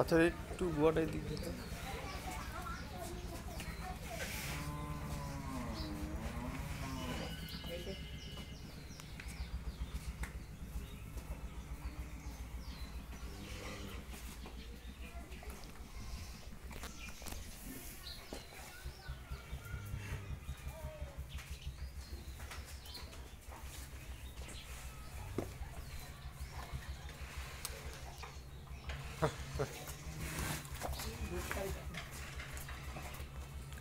আচ্ছা একটু গোয়াটাই দিক দিতে।